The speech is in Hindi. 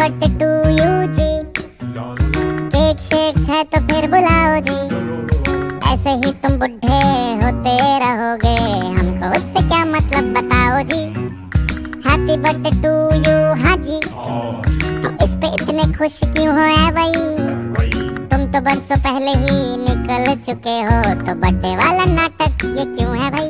कट टू यू जी केक शेक है तो फिर बुलाओ जी ऐसे ही तुम बुढ़े होते रहोगे, हमको उससे क्या मतलब बताओ जी हैप्पी बर्थडे टू यू हाँ जी तो इस पे इतने खुश क्यों हो है भाई? तुम तो बरसों पहले ही निकल चुके हो तो बर्थडे वाला नाटक ये क्यों है भाई?